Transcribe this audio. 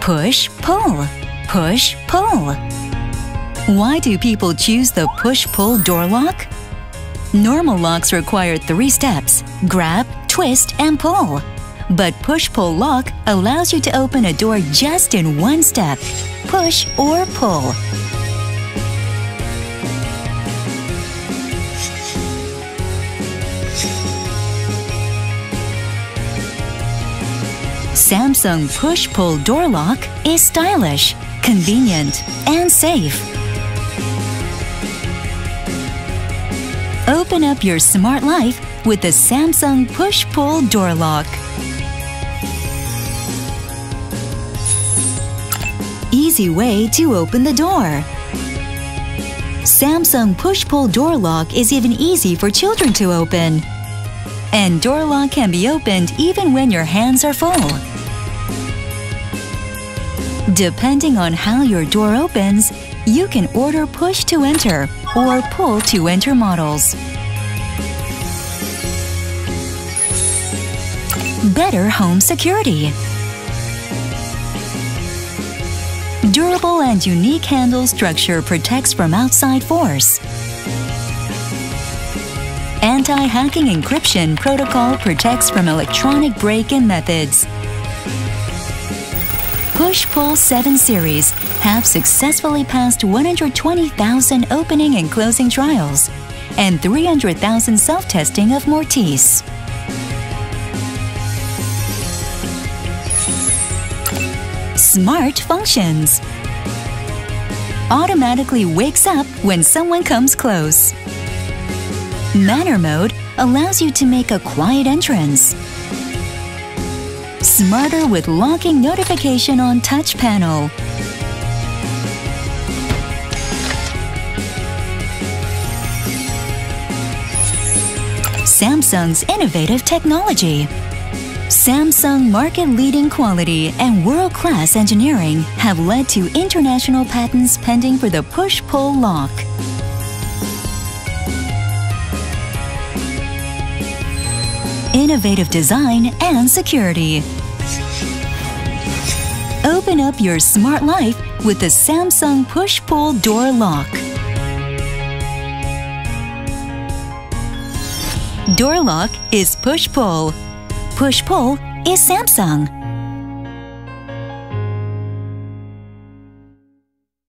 Push, pull, push, pull. Why do people choose the push-pull door lock? Normal locks require three steps grab, twist, and pull. But push pull lock allows you to open a door just in one step push or pull. Samsung push pull door lock is stylish, convenient, and safe. Open up your smart life with the Samsung push pull door lock. Easy way to open the door. Samsung push pull door lock is even easy for children to open. And door lock can be opened even when your hands are full. Depending on how your door opens, you can order push to enter or pull to enter models. Better home security. Durable and unique handle structure protects from outside force. Anti-hacking encryption protocol protects from electronic break-in methods. Push-Pull 7 series have successfully passed 120,000 opening and closing trials and 300,000 self-testing of Mortise. Smart functions. Automatically wakes up when someone comes close. Manner mode allows you to make a quiet entrance. Smarter with locking notification on touch panel. Samsung's innovative technology. Samsung market-leading quality and world-class engineering have led to international patents pending for the push-pull lock. Innovative design and security. Open up your smart life with the Samsung push-pull door lock. Door lock is push-pull push-pull is Samsung.